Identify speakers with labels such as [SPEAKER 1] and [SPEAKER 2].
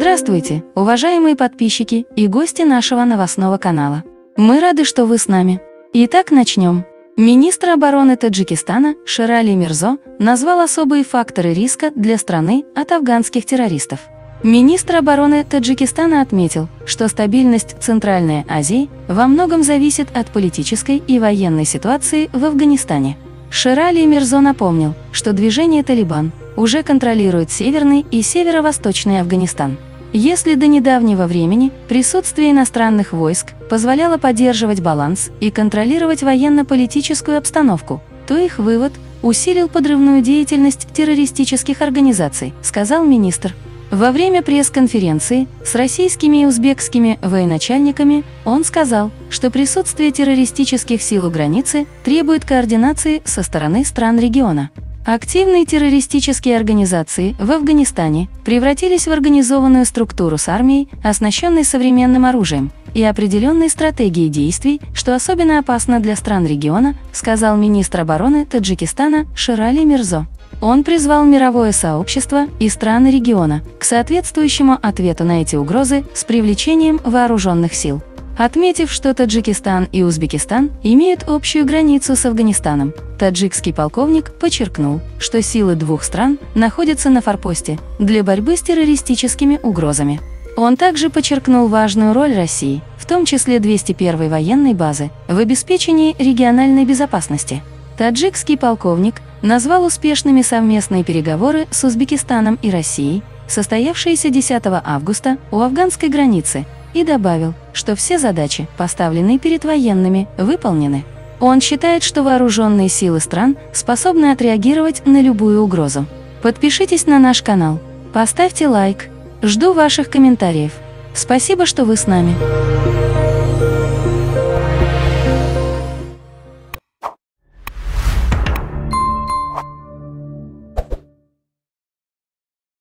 [SPEAKER 1] Здравствуйте, уважаемые подписчики и гости нашего новостного канала. Мы рады, что вы с нами. Итак, начнем. Министр обороны Таджикистана Ширали Мирзо назвал особые факторы риска для страны от афганских террористов. Министр обороны Таджикистана отметил, что стабильность Центральной Азии во многом зависит от политической и военной ситуации в Афганистане. Ширали Мирзо напомнил, что движение «Талибан» уже контролирует северный и северо-восточный Афганистан. Если до недавнего времени присутствие иностранных войск позволяло поддерживать баланс и контролировать военно-политическую обстановку, то их вывод усилил подрывную деятельность террористических организаций, сказал министр. Во время пресс-конференции с российскими и узбекскими военачальниками он сказал, что присутствие террористических сил у границы требует координации со стороны стран региона. Активные террористические организации в Афганистане превратились в организованную структуру с армией, оснащенной современным оружием, и определенной стратегией действий, что особенно опасно для стран региона, сказал министр обороны Таджикистана Ширали Мирзо. Он призвал мировое сообщество и страны региона к соответствующему ответу на эти угрозы с привлечением вооруженных сил. Отметив, что Таджикистан и Узбекистан имеют общую границу с Афганистаном, таджикский полковник подчеркнул, что силы двух стран находятся на форпосте для борьбы с террористическими угрозами. Он также подчеркнул важную роль России, в том числе 201-й военной базы, в обеспечении региональной безопасности. Таджикский полковник назвал успешными совместные переговоры с Узбекистаном и Россией, состоявшиеся 10 августа у афганской границы, и добавил, что все задачи, поставленные перед военными, выполнены. Он считает, что вооруженные силы стран способны отреагировать на любую угрозу. Подпишитесь на наш канал, поставьте лайк, жду ваших комментариев. Спасибо, что вы с нами.